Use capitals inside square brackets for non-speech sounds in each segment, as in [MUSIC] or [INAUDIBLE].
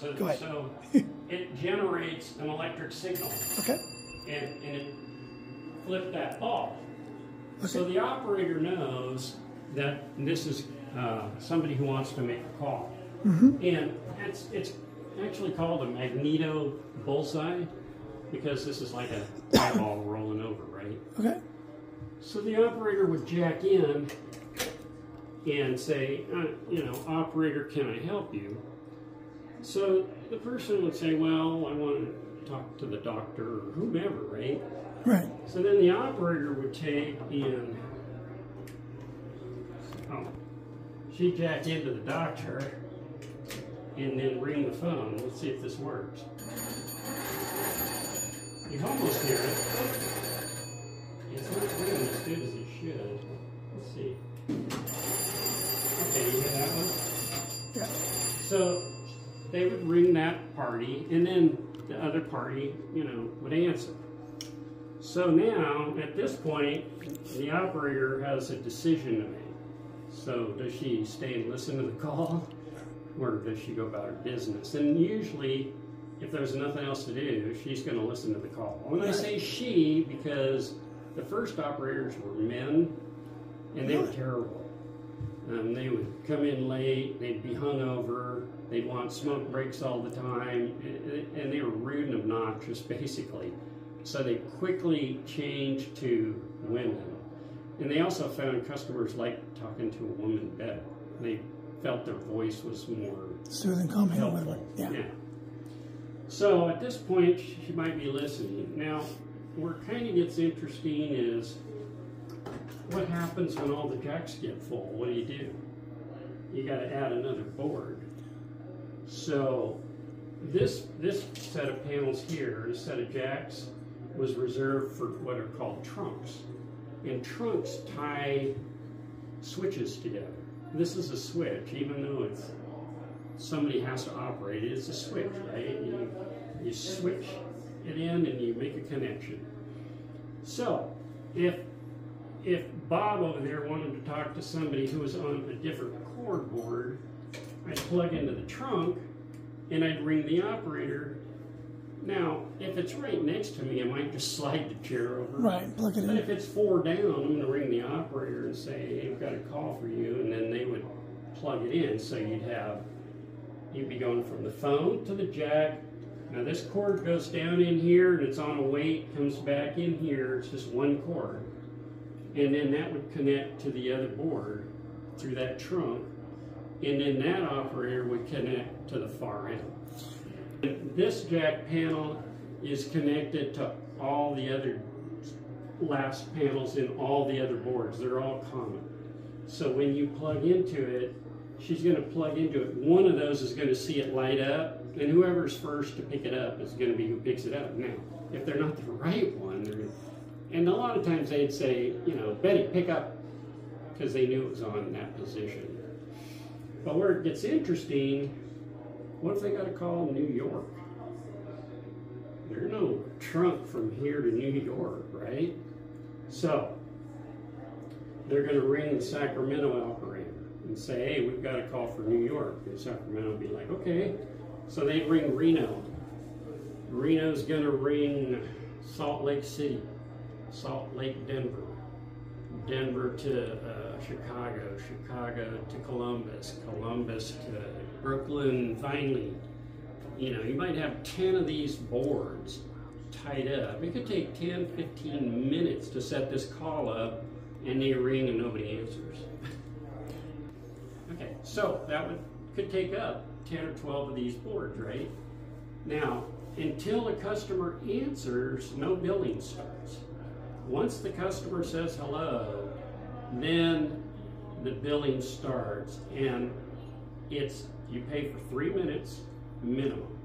So, Go ahead. so it generates an electric signal Okay. and, and it flipped that ball. So the operator knows that this is uh, somebody who wants to make a call. And it's, it's actually called a magneto bullseye because this is like a eyeball rolling over, right? Okay. So the operator would jack in and say, uh, you know, operator, can I help you? So the person would say, well, I want to talk to the doctor or whomever, right? Right. So then the operator would take in, oh, she'd jack into the doctor and then ring the phone. Let's see if this works. You can almost hear it. It's not ringing as good as it should. Let's see. Okay, you hear that one? Yeah. So they would ring that party, and then the other party, you know, would answer. So now, at this point, the operator has a decision to make. So does she stay and listen to the call, [LAUGHS] or does she go about her business? And usually, if there's nothing else to do, she's going to listen to the call. When I say she, because the first operators were men, and they were terrible. Um, they would come in late, they'd be hungover, they'd want smoke breaks all the time, and- and they were rude and obnoxious, [LAUGHS] basically. So they quickly changed to women. And they also found customers liked talking to a woman better. They felt their voice was more Soothing, calming, helpful. whatever. Yeah. So at this point, she might be listening. Now, where it kind of gets interesting is what happens when all the jacks get full? What do you do? You got to add another board. So this this set of panels here, this set of jacks, was reserved for what are called trunks. And trunks tie switches together. This is a switch, even though it's somebody has to operate it. It's a switch, right? You, you switch it in and you make a connection. So, if if Bob over there wanted to talk to somebody who was on a different cord board, I'd plug into the trunk and I'd ring the operator. Now, if it's right next to me, I might just slide the chair over. Right. Plug it But in. if it's four down, I'm going to ring the operator and say, hey, I've got a call for you, and then they would plug it in. So you'd have, you'd be going from the phone to the jack. Now this cord goes down in here, and it's on a weight, comes back in here. It's just one cord. And then that would connect to the other board through that trunk. And then that operator would connect to the far end. This jack panel is connected to all the other last panels in all the other boards. They're all common. So when you plug into it, she's going to plug into it. One of those is going to see it light up, and whoever's first to pick it up is going to be who picks it up. Now, if they're not the right one, they're and a lot of times they'd say, you know, Betty, pick up, because they knew it was on that position. But where it gets interesting, what if they got a call in New York? There's no trunk from here to New York, right? So they're going to ring the Sacramento operator and say, hey, we've got a call for New York. And Sacramento will be like, okay. So they ring Reno. Reno's going to ring Salt Lake City, Salt Lake, Denver, Denver to uh, Chicago, Chicago to Columbus, Columbus to Brooklyn, finally. You know, you might have 10 of these boards tied up. It could take 10, 15 minutes to set this call up, and they ring and nobody answers. [LAUGHS] okay, so that would could take up 10 or 12 of these boards, right? Now, until the customer answers, no billing starts. Once the customer says hello, then the billing starts, and it's you pay for three minutes minimum,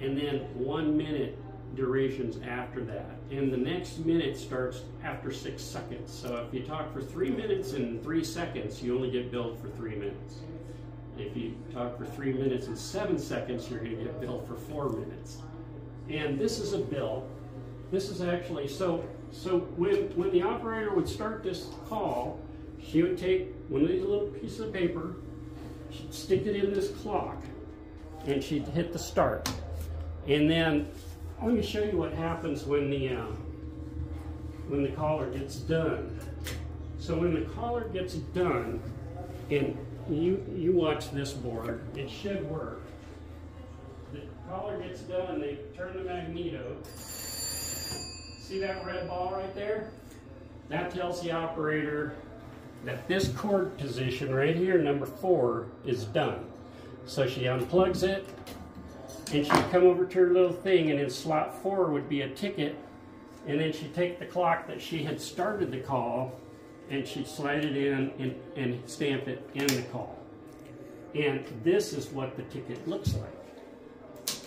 and then one minute durations after that. And the next minute starts after six seconds. So if you talk for three minutes and three seconds, you only get billed for three minutes. If you talk for three minutes and seven seconds, you're going to get billed for four minutes. And this is a bill. This is actually so. So when when the operator would start this call, she would take one of these little pieces of paper, she'd stick it in this clock, and she'd hit the start. And then let me show you what happens when the uh, when the caller gets done. So when the caller gets done, and you you watch this board, it should work. The caller gets done, they turn the magneto. See that red ball right there? That tells the operator that this cord position right here, number four, is done. So she unplugs it, and she'd come over to her little thing, and in slot four would be a ticket, and then she'd take the clock that she had started the call, and she'd slide it in and, and stamp it in the call. And this is what the ticket looks like.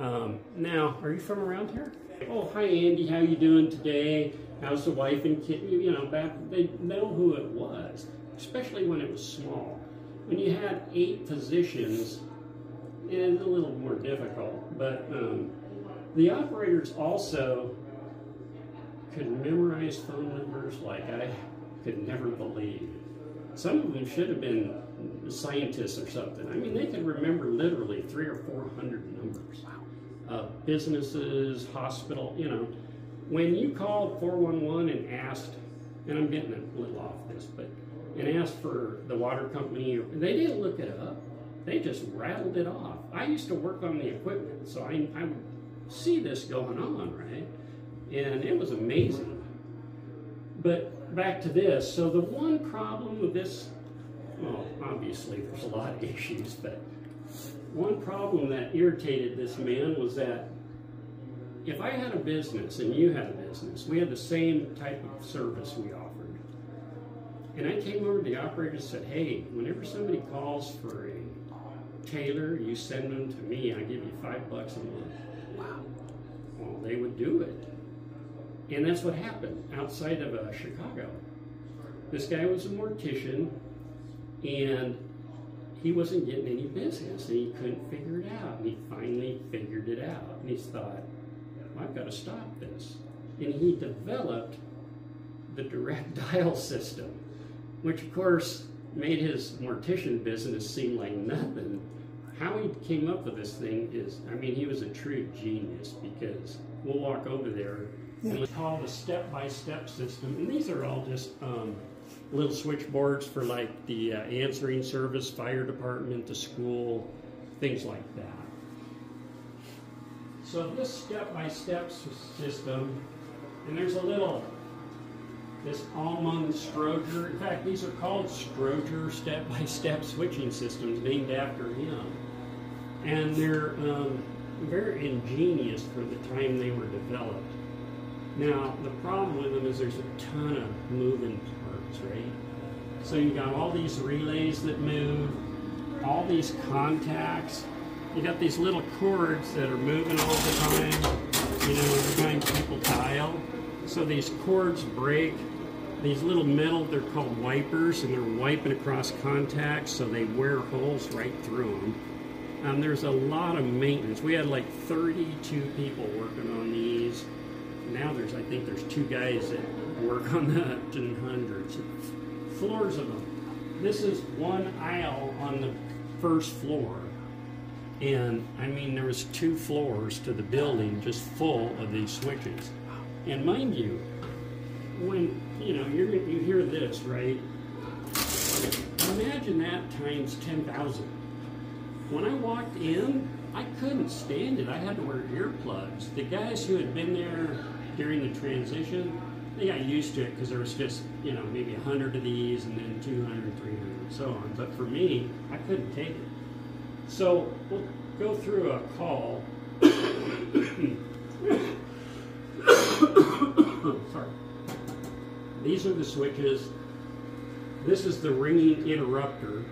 Um, now, are you from around here? Oh, hi Andy, how you doing today? How's the wife and kid? You know, back they know who it was, especially when it was small. When you had eight positions, it's a little more difficult. But um, the operators also could memorize phone numbers like I could never believe. Some of them should have been scientists or something. I mean, they could remember literally three or four hundred numbers. Wow. businesses, hospital, you know. When you called 411 and asked, and I'm getting a little off this, but, and asked for the water company, they didn't look it up. They just rattled it off. I used to work on the equipment, so I, I would see this going on, right? And it was amazing. But back to this. So the one problem with this, well, obviously there's a lot of issues, but one problem that irritated this man was that if I had a business and you had a business, we had the same type of service we offered. And I came over to the operator and said, hey, whenever somebody calls for a tailor, you send them to me, I give you five bucks a month. Wow. Well, they would do it. And that's what happened outside of uh, Chicago. This guy was a mortician, and he wasn't getting any business, and he couldn't figure it out. And he finally figured it out, and he thought, well, I've got to stop this. And he developed the direct [LAUGHS] dial system, which of course made his mortician business seem like nothing. How he came up with this thing is, I mean, he was a true genius because we'll walk over there and called the step-by-step system. And these are all just um, little switchboards for like the uh, answering service, fire department, the school, things like that. So this step-by-step system, and there's a little, this Almon Strowger, in fact these are called Strowger step-by-step switching systems named after him. And they're um, very ingenious for the time they were developed. Now, the problem with them is there's a ton of moving parts, right? So you got all these relays that move, all these contacts. You got these little cords that are moving all the time, you know, every time people dial. So these cords break. These little metal, they're called wipers, and they're wiping across contacts, so they wear holes right through them. Um, there's a lot of maintenance. We had like 32 people working on these now there's, I think there's two guys that work on that in hundreds. Floors of them. This is one aisle on the first floor. And I mean, there was two floors to the building just full of these switches. And mind you, when, you know, you're, you hear this, right? Imagine that times 10,000. When I walked in, I couldn't stand it. I had to wear earplugs. The guys who had been there during the transition, they got used to it because there was just, you know, maybe 100 of these and then 200, 300, and so on. But for me, I couldn't take it. So we'll go through a call. [COUGHS] Sorry. These are the switches. This is the ringing interrupter,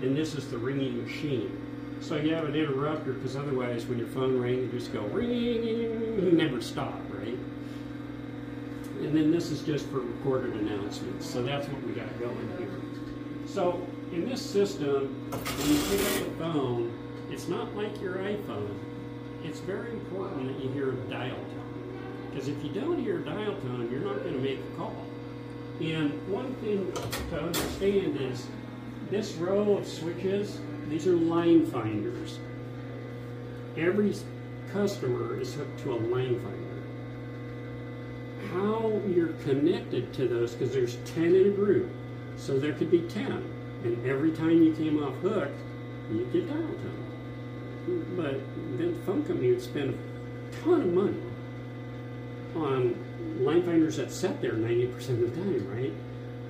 and this is the ringing machine. So you have an interrupter because otherwise when your phone rings, you just go ring, never stop, right? And then this is just for recorded announcements. So that's what we got going here. So in this system, when you pick up the phone, it's not like your iPhone. It's very important that you hear a dial tone. Because if you don't hear a dial tone, you're not going to make a call. And one thing to understand is this row of switches, these are line finders. every customer is hooked to a line finder. How you're connected to those, because there's 10 in a group, so there could be 10. And every time you came off hook, you get dial tone. But then the phone company would spend a ton of money on line finders that sat there 90% of the time, right?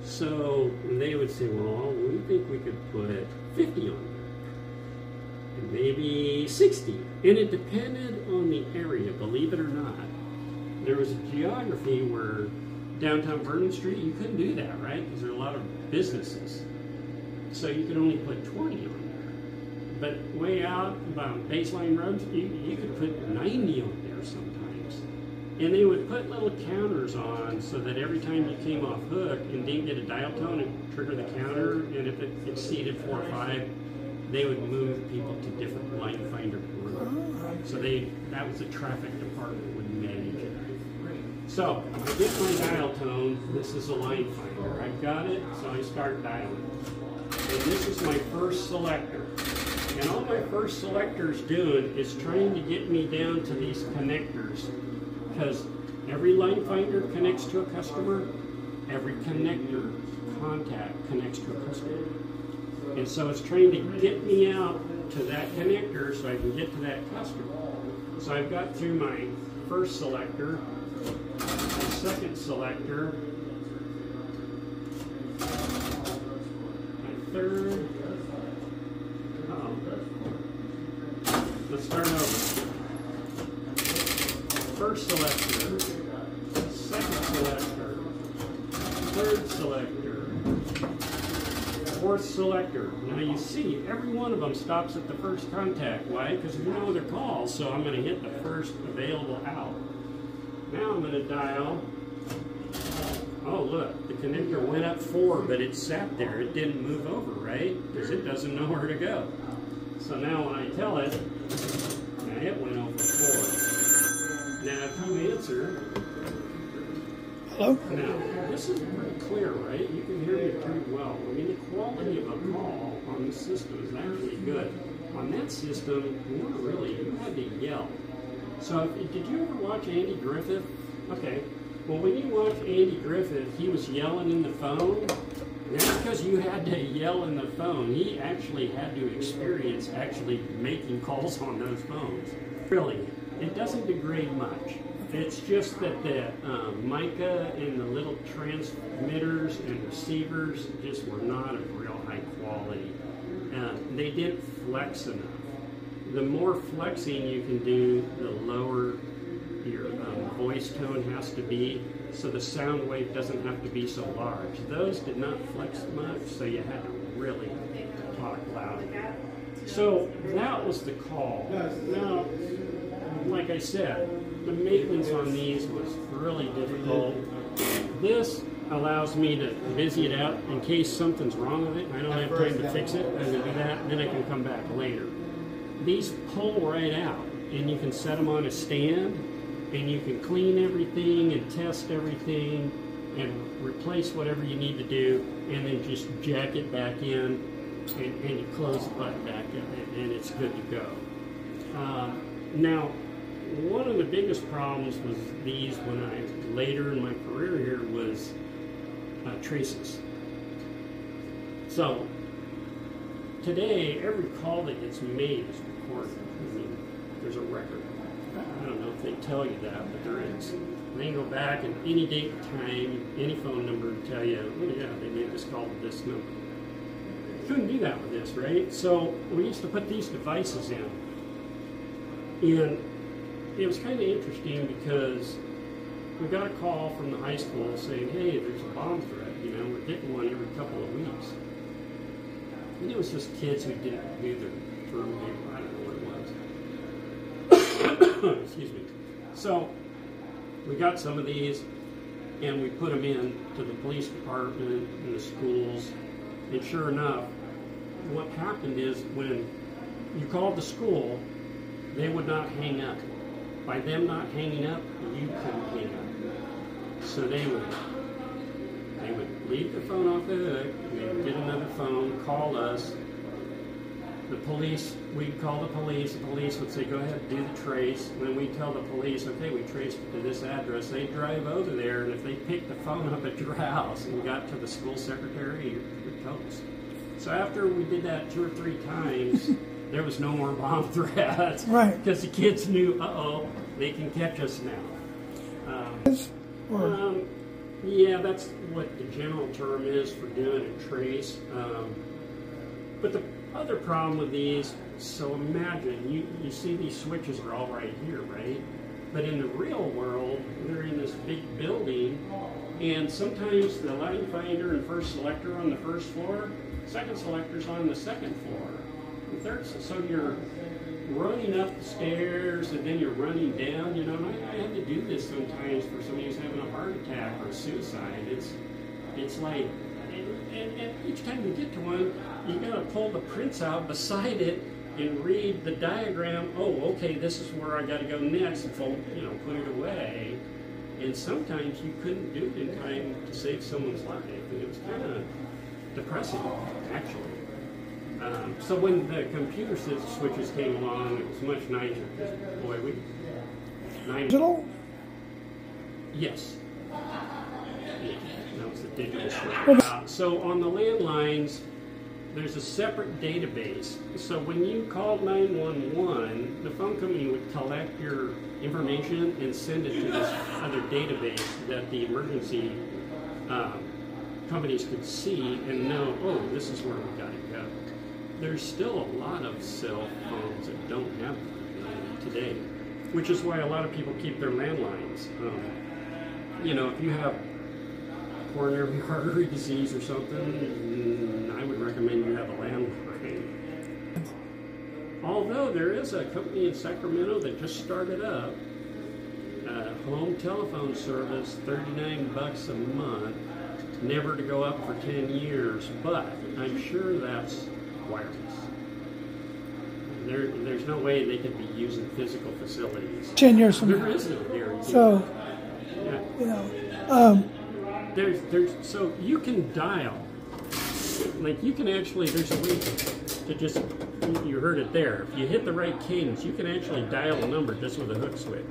So they would say, well, we think we could put 50 on there, and maybe 60. And it depended on the area, believe it or not. There was a geography where downtown Vernon Street, you couldn't do that, right? Because there are a lot of businesses. So you could only put 20 on there. But way out about baseline roads, you, you could put 90 on there sometimes. And they would put little counters on so that every time you came off hook and didn't get a dial tone, it trigger the counter. And if it exceeded four or five, they would move people to different line finder groups. Oh. So they that was the traffic department would manage it. So I get my dial tone. This is a line finder. I've got it, so I start dialing. And this is my first selector. And all my first selector's doing is trying to get me down to these connectors. Because every line finder connects to a customer, every connector contact connects to a customer. And so it's trying to get me out to that connector so I can get to that customer. So I've got through my first selector, my second selector, my third. Oh. Let's start over. First selector, second selector, third selector, fourth selector. Now you see, every one of them stops at the first contact. Why? Because we know their calls, so I'm going to hit the first available out. Now I'm going to dial. Oh, look, the connector went up four, but it sat there. It didn't move over, right? Because it doesn't know where to go. So now when I tell it, now it went over four. Now if you answer, Hello? now, this is pretty clear, right? You can hear me pretty well. I mean, the quality of a call on this system is actually good. On that system, not really. You had to yell. So, did you ever watch Andy Griffith? Okay. Well, when you watch Andy Griffith, he was yelling in the phone. That's because you had to yell in the phone. He actually had to experience actually making calls on those phones. Really, it doesn't degrade much. It's just that the um, mica and the little transmitters and receivers just were not of real high quality. Uh, they didn't flex enough. The more flexing you can do, the lower your um, voice tone has to be, so the sound wave doesn't have to be so large. Those did not flex much, so you had to really talk loud. So that was the call. Now, like I said, the maintenance on these was really difficult. This allows me to busy it out in case something's wrong with it. I don't have time to fix it. I can do that, and then I can come back later. These pull right out, and you can set them on a stand, and you can clean everything and test everything and replace whatever you need to do, and then just jack it back in, and, and you close the button back up, and it's good to go. Um, now, one of the biggest problems was these when I later in my career here was uh, traces. So today, every call that gets made is recorded. I mean, there's a record. I don't know if they tell you that, but there is. And they go back and any date and time, any phone number to tell you, oh yeah, they made this call to this number. Couldn't do that with this, right? So we used to put these devices in. And it was kind of interesting because we got a call from the high school saying, hey, there's a bomb threat. You know, we're getting one every couple of weeks. It was just kids who didn't do their firm paper. I don't know what it was. [COUGHS] Excuse me. So we got some of these and we put them in to the police department and the schools. And sure enough, what happened is when you called the school, they would not hang up. By them not hanging up, you couldn't hang up. So they would leave the phone off the hook, and get another phone, call us, the police, we'd call the police, the police would say, go ahead and do the trace. And then we tell the police, okay, we traced it to this address. They drive over there, and if they picked the phone up at your house and got to the school secretary, you're, you're toast. So after we did that two or three times, [LAUGHS] there was no more bomb [LAUGHS] threats. Right. Because the kids knew, uh-oh, they can catch us now. Um, Or, um, yeah, that's what the general term is for doing a trace. Um, but the other problem with these, so imagine you, you see these switches are all right here, right? But in the real world, they're in this big building, and sometimes the line finder and first selector on the first floor, second selector's on the second floor, So you're running up the stairs and then you're running down. You know, and I, I had to do this sometimes for somebody who's having a heart attack or suicide. It's it's like, and, and, and each time you get to one, you got to pull the prints out beside it and read the diagram. Oh, okay, this is where I got to go next, and fold, you know, put it away. And sometimes you couldn't do it in time to save someone's life, and it was kind of depressing, actually. Um, so when the computer switches came along, it was much nicer. Boy, we digital? yes, yeah, that was the digital switch. Uh, so on the landlines, there's a separate database. So when you called 911, the phone company would collect your information and send it to this other database that the emergency um, companies could see and know, oh, this is where we got to go. There's still a lot of cell phones that don't have them today, which is why a lot of people keep their landlines. Um, you know, if you have coronary [LAUGHS] artery disease or something, mm, I would recommend you have a landline. Although there is a company in Sacramento that just started up, uh, home telephone service, 39 bucks a month, never to go up for 10 years, but I'm sure that's wireless. There, there's no way they could be using physical facilities. 10 years from There now. is no guarantee. So, Yeah. you know, um, There's, there's, so you can dial. Like you can actually, there's a way to just, you heard it there. If you hit the right cadence, you can actually dial a number just with a hook switch.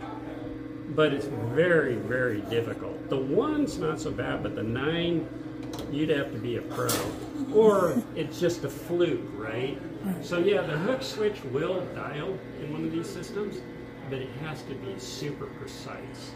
But it's very, very difficult. The one's not so bad, but the nine, you'd have to be a pro. Or it's just a fluke, right? So yeah, the hook switch will dial in one of these systems, but it has to be super precise.